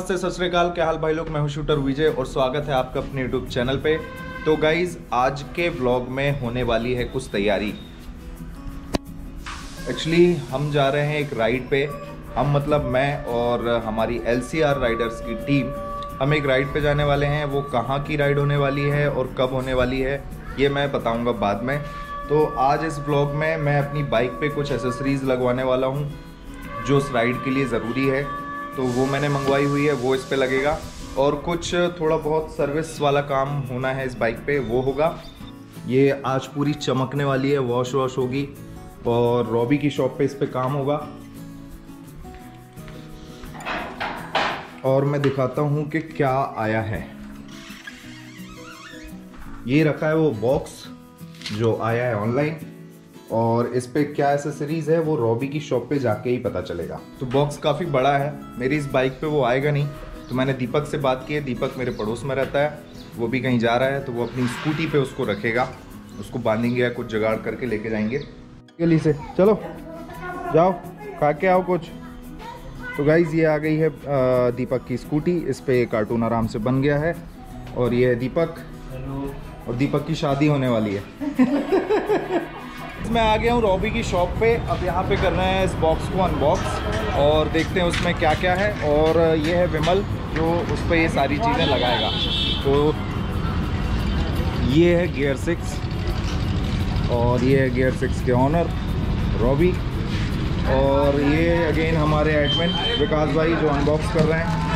नमस्ते, सत श्रीकाल क्या हाल भाई लोग? मैं हूँ शूटर विजय और स्वागत है आपका अपने यूट्यूब चैनल पे। तो गाइज़ आज के व्लॉग में होने वाली है कुछ तैयारी। एक्चुअली हम जा रहे हैं एक राइड पे। हम मतलब मैं और हमारी एलसीआर राइडर्स की टीम हम एक राइड पे जाने वाले हैं। वो कहाँ की राइड होने वाली है और कब होने वाली है, ये मैं बताऊँगा बाद में। तो आज इस ब्लॉग में मैं अपनी बाइक पे कुछ एसेसरीज़ लगवाने वाला हूँ, जो उस राइड के लिए ज़रूरी है। तो वो मैंने मंगवाई हुई है, वो इस पे लगेगा। और कुछ थोड़ा बहुत सर्विस वाला काम होना है इस बाइक पे, वो होगा। ये आज पूरी चमकने वाली है वॉश वॉश होगी और रॉबी की शॉप पे इस पर काम होगा। और मैं दिखाता हूँ कि क्या आया है। ये रखा है वो बॉक्स जो आया है ऑनलाइन और इस पे क्या एसेसरीज है वो रॉबी की शॉप पे जाके ही पता चलेगा। तो बॉक्स काफ़ी बड़ा है। मेरी इस बाइक पे वो आएगा नहीं। तो मैंने दीपक से बात की है। दीपक मेरे पड़ोस में रहता है। वो भी कहीं जा रहा है। तो वो अपनी स्कूटी पे उसको रखेगा। उसको बांधेंगे या कुछ जुगाड़ करके लेके जाएँगे। गली से। चलो जाओ। खा के आओ कुछ। तो गाइज़ ये आ गई है दीपक की स्कूटी इस पे कार्टून आराम से बन गया है। और ये है दीपक। और दीपक की शादी होने वाली है। मैं आ गया हूँ रॉबी की शॉप पे। अब यहाँ पे कर रहे हैं इस बॉक्स को अनबॉक्स और देखते हैं उसमें क्या क्या है। और ये है विमल जो उस पर ये सारी चीज़ें लगाएगा। तो ये है गियर सिक्स और ये है गियर सिक्स के ऑनर रॉबी और ये अगेन हमारे एडमिन विकास भाई, जो अनबॉक्स कर रहे हैं।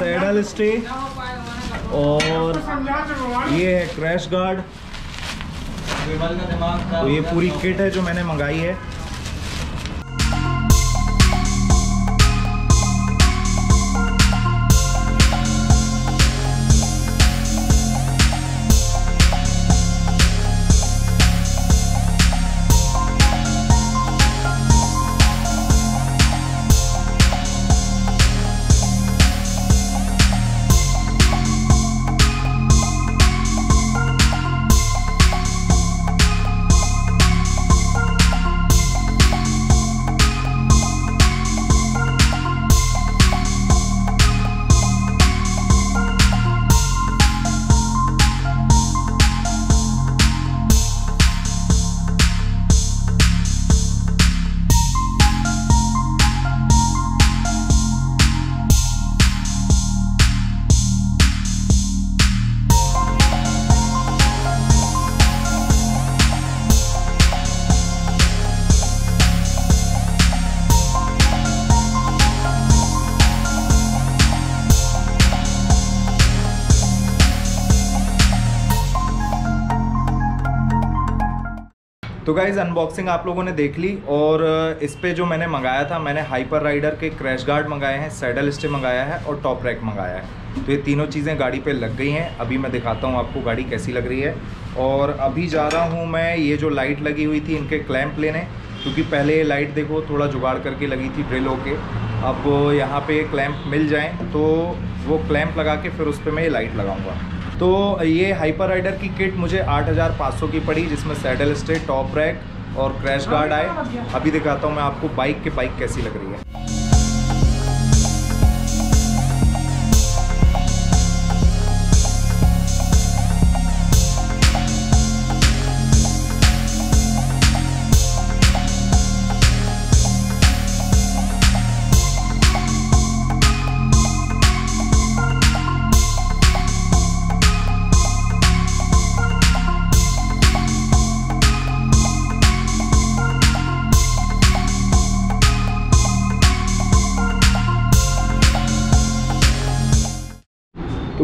सैडल स्टे और ये है क्रैश गार्ड। तो ये पूरी किट है जो मैंने मंगाई है। तो गाइज़ अनबॉक्सिंग आप लोगों ने देख ली और इस पे जो मैंने मंगाया था, मैंने हाइपर राइडर के क्रैश गार्ड मंगाए हैं सैडल स्टे मंगाया है और टॉप रैक मंगाया है। तो ये तीनों चीज़ें गाड़ी पे लग गई हैं। अभी मैं दिखाता हूँ आपको गाड़ी कैसी लग रही है। और अभी जा रहा हूँ मैं, ये जो लाइट लगी हुई थी इनके क्लैंप लेने, क्योंकि पहले ये लाइट देखो, थोड़ा जुगाड़ करके लगी थी ड्रिल होके। अब यहाँ पे क्लैंप मिल जाएँ तो वो क्लैंप लगा के फिर उस पर मैं ये लाइट लगाऊँगा। तो ये हाइपर राइडर की किट मुझे 8500 की पड़ी जिसमें सैडल स्टे टॉप रैक और क्रैश गार्ड आए। अभी दिखाता हूँ मैं आपको बाइक के बाइक कैसी लग रही है।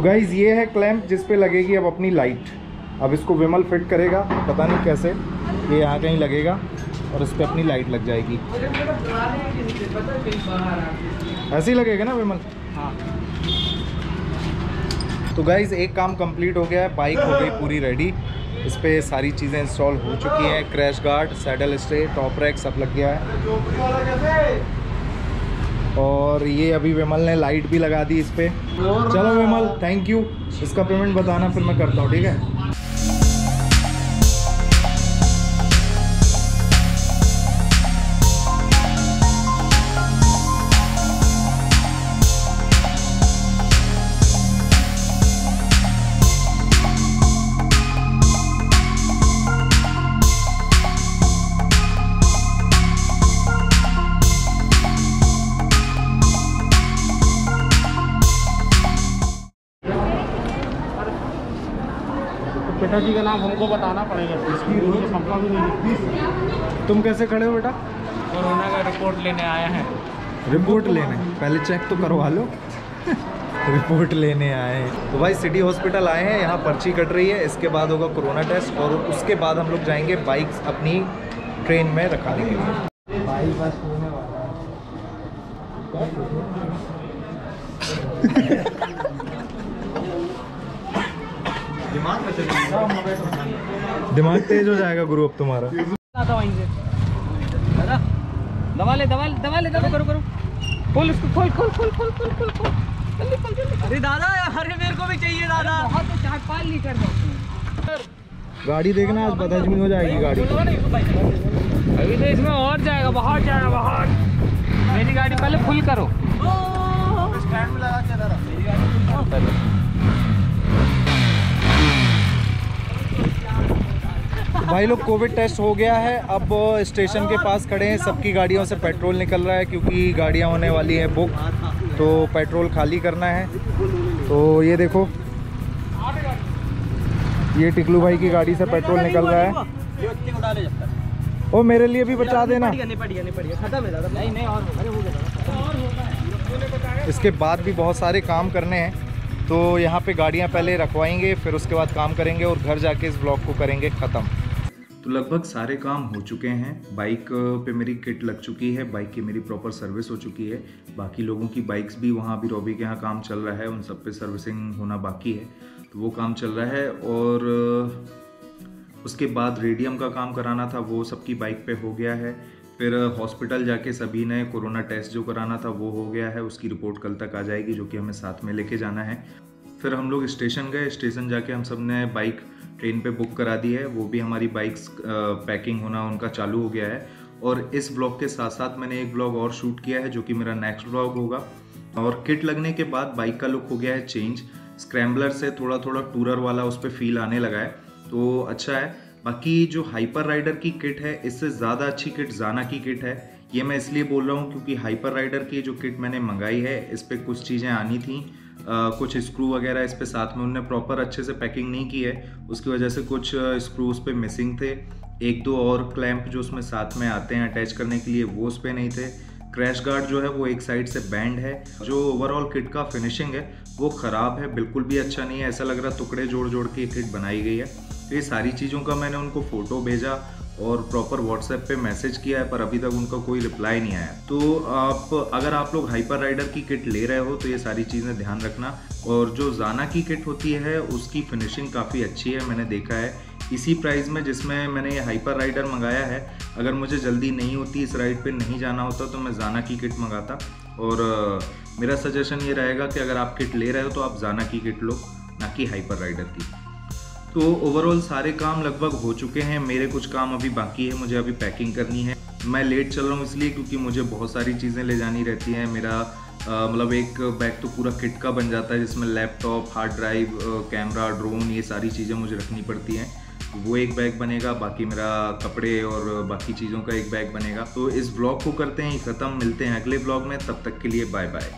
गाइज़ ये है क्लैंप जिस पे लगेगी अब अपनी लाइट अब इसको विमल फिट करेगा, पता नहीं कैसे। ये यहाँ कहीं लगेगा और इस पर अपनी लाइट लग जाएगी। ऐसे ही लगेगा ना विमल? हाँ। तो गाइज़ एक काम कंप्लीट हो गया है बाइक हो गई पूरी रेडी इस पर सारी चीज़ें इंस्टॉल हो चुकी हैं crash guard saddle stay top rack सब लग गया है। और ये अभी विमल ने लाइट भी लगा दी इस पर चलो विमल थैंक यू इसका पेमेंट बताना, फिर मैं करता हूँ, ठीक है? पिताजी का नाम हमको बताना पड़ेगा। इसकी रोज भी नहीं तुम कैसे खड़े हो बेटा? कोरोना का रिपोर्ट लेने आया है। रिपोर्ट लेने? पहले चेक तो करवा लो। रिपोर्ट लेने आए हैं। तो भाई सिटी हॉस्पिटल आए हैं यहाँ पर्ची कट रही है। इसके बाद होगा कोरोना टेस्ट और उसके बाद हम लोग जाएँगे बाइक्स अपनी ट्रेन में रखाने के लिए। भाई बस होने वाला दिमाग तेज हो जाएगा गुरु अब तुम्हारा। दबा ले दबा ले दबा ले दबा करो करो खोल उसको खोल खोल खोल खोल खोल खोल खोल। जल्दी खोल जल्दी अरे दादा अरे मेरे को भी चाहिए दादा। बहुत तो चार पाँच लीटर दो गाड़ी देखना आज बदहजमी हो जाएगी गाड़ी। अभी तो इसमें और जाएगा बहुत जाएगा बहुत मेरी गाड़ी पहले फुल करो। स्टैंड में लगा के भाई लोग कोविड टेस्ट हो गया है। अब स्टेशन के पास खड़े हैं। सबकी गाड़ियों से पेट्रोल निकल रहा है क्योंकि गाड़ियाँ होने वाली हैं बुक तो पेट्रोल खाली करना है। तो ये देखो। ये टिकलू भाई की गाड़ी से पेट्रोल निकल रहा है। ओ मेरे लिए भी बचा देना। नहीं नहीं और अरे हो गया इसके बाद भी बहुत सारे काम करने हैं। तो यहाँ पे गाड़ियाँ पहले रखवाएँगे फिर उसके बाद काम करेंगे और घर जाके इस ब्लॉग को करेंगे ख़त्म। तो लगभग सारे काम हो चुके हैं। बाइक पे मेरी किट लग चुकी है, बाइक की मेरी प्रॉपर सर्विस हो चुकी है। बाकी लोगों की बाइक्स भी वहाँ अभी रॉबी के यहाँ काम चल रहा है, उन सब पे सर्विसिंग होना बाकी है। तो वो काम चल रहा है और उसके बाद रेडियम का काम कराना था, वो सबकी बाइक पे हो गया है। फिर हॉस्पिटल जाके सभी ने कोरोना टेस्ट जो कराना था, वो हो गया है। उसकी रिपोर्ट कल तक आ जाएगी, जो कि हमें साथ में लेके जाना है। फिर हम लोग स्टेशन गए, स्टेशन जाके हम सबने बाइक ट्रेन पे बुक करा दी है। वो भी हमारी बाइक्स पैकिंग होना उनका चालू हो गया है। और इस ब्लॉग के साथ साथ मैंने एक ब्लॉग और शूट किया है जो कि मेरा नेक्स्ट ब्लॉग होगा। और किट लगने के बाद बाइक का लुक हो गया है चेंज। स्क्रैम्बलर से थोड़ा थोड़ा टूरर वाला उस पर फील आने लगा है। तो अच्छा है। बाकी जो हाइपर राइडर की किट है, इससे ज़्यादा अच्छी किट जाना की किट है। ये मैं इसलिए बोल रहा हूँ क्योंकि हाइपर राइडर की जो किट मैंने मंगाई है, इस पर कुछ चीज़ें आनी थी। कुछ स्क्रू वगैरह इस पे साथ में उनने प्रॉपर अच्छे से पैकिंग नहीं की है। उसकी वजह से कुछ स्क्रू उस पर मिसिंग थे। एक दो और क्लैंप जो उसमें साथ में आते हैं अटैच करने के लिए, वो उस पर नहीं थे। क्रैश गार्ड जो है, वो एक साइड से बैंड है, जो ओवरऑल किट का फिनिशिंग है। वो ख़राब है, बिल्कुल भी अच्छा नहीं है। ऐसा लग रहा टुकड़े जोड़ जोड़ के किट बनाई गई है। तो ये सारी चीज़ों का मैंने उनको फ़ोटो भेजा। और प्रॉपर व्हाट्सएप पे मैसेज किया है, पर अभी तक उनका कोई रिप्लाई नहीं आया। तो आप, अगर आप लोग हाइपर राइडर की किट ले रहे हो तो ये सारी चीज़ें ध्यान रखना। और जो जाना की किट होती है, उसकी फिनिशिंग काफ़ी अच्छी है, मैंने देखा है। इसी प्राइस में जिसमें मैंने ये हाइपर राइडर मंगाया है, अगर मुझे जल्दी नहीं होती, इस राइड पे नहीं जाना होता तो मैं जाना की किट मंगाता। और, मेरा सजेशन ये रहेगा कि अगर आप किट ले रहे हो तो आप जाना की किट लो, ना कि हाइपर राइडर की। तो ओवरऑल सारे काम लगभग हो चुके हैं। मेरे कुछ काम अभी बाकी है, मुझे अभी पैकिंग करनी है। मैं लेट चल रहा हूँ इसलिए क्योंकि मुझे बहुत सारी चीज़ें ले जानी रहती हैं। मेरा मतलब एक बैग तो पूरा किट का बन जाता है, जिसमें laptop hard drive camera drone ये सारी चीज़ें मुझे रखनी पड़ती हैं। वो एक बैग बनेगा, बाकी मेरा कपड़े और बाकी चीज़ों का एक बैग बनेगा। तो इस ब्लॉग को करते हैं ख़त्म, मिलते हैं अगले ब्लॉग में, तब तक के लिए बाय बाय